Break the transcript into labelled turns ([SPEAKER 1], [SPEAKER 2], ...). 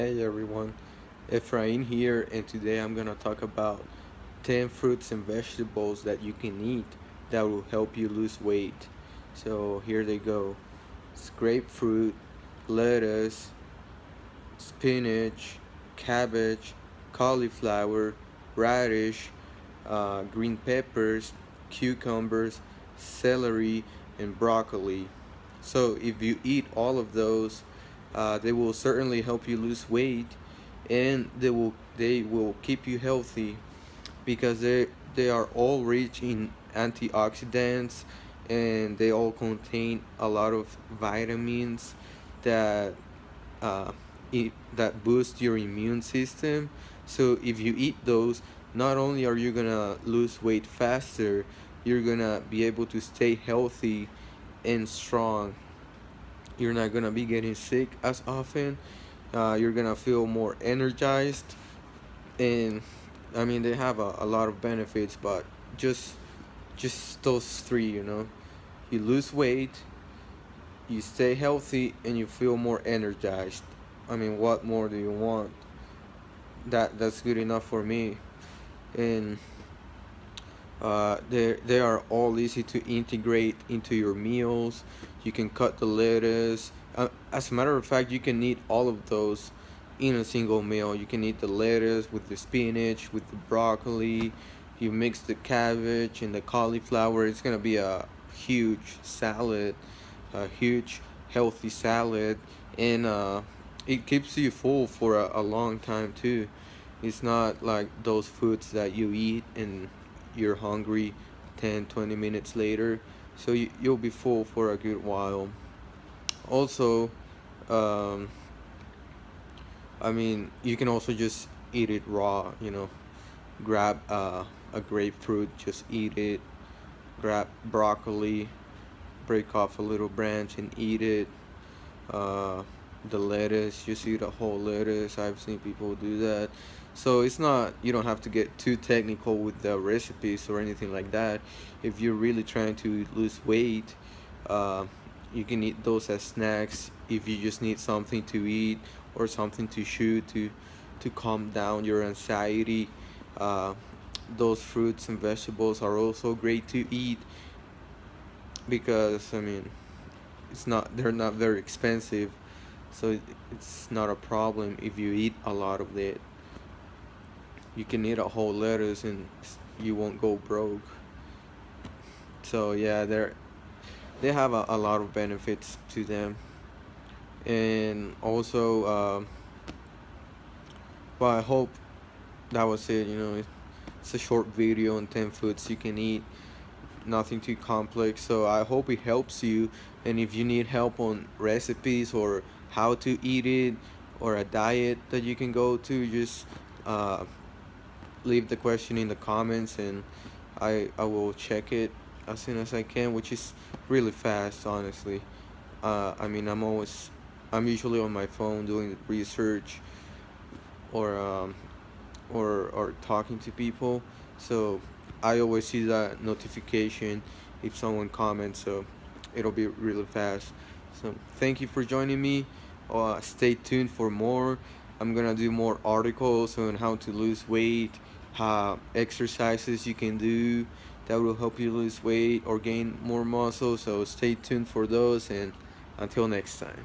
[SPEAKER 1] Hey everyone, Efrain here and today I'm gonna talk about 10 fruits and vegetables that you can eat that will help you lose weight. So here they go. It's grapefruit, lettuce, spinach, cabbage, cauliflower, radish, uh, green peppers, cucumbers, celery, and broccoli. So if you eat all of those, uh, they will certainly help you lose weight, and they will they will keep you healthy because they they are all rich in antioxidants and they all contain a lot of vitamins that uh, it, that boost your immune system. So if you eat those, not only are you gonna lose weight faster, you're gonna be able to stay healthy and strong you're not gonna be getting sick as often. Uh, you're gonna feel more energized. And I mean they have a, a lot of benefits but just just those three you know. You lose weight you stay healthy and you feel more energized. I mean what more do you want? That that's good enough for me. And uh, they they are all easy to integrate into your meals. You can cut the lettuce. Uh, as a matter of fact, you can eat all of those in a single meal. You can eat the lettuce with the spinach, with the broccoli. You mix the cabbage and the cauliflower. It's gonna be a huge salad, a huge healthy salad, and uh, it keeps you full for a, a long time too. It's not like those foods that you eat and you're hungry 10 20 minutes later so you, you'll be full for a good while. Also um, I mean you can also just eat it raw you know. Grab uh, a grapefruit just eat it. Grab broccoli break off a little branch and eat it. Uh, the lettuce you see the whole lettuce I've seen people do that. So it's not you don't have to get too technical with the recipes or anything like that. If you're really trying to lose weight uh, you can eat those as snacks. If you just need something to eat or something to chew to to calm down your anxiety uh, those fruits and vegetables are also great to eat because I mean it's not they're not very expensive so it's not a problem if you eat a lot of it. You can eat a whole lettuce and you won't go broke. So yeah they're they have a, a lot of benefits to them. And also uh, well I hope that was it you know it's a short video on 10 foods you can eat nothing too complex. So I hope it helps you. And if you need help on recipes or how to eat it or a diet that you can go to just uh, leave the question in the comments and I, I will check it as soon as I can which is really fast honestly. Uh, I mean I'm always I'm usually on my phone doing research or um, or or talking to people. So I always see that notification if someone comments so it'll be really fast. So thank you for joining me uh, stay tuned for more. I'm gonna do more articles on how to lose weight how exercises you can do that will help you lose weight or gain more muscle. So stay tuned for those and until next time